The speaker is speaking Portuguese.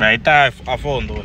Ahí tá a fundo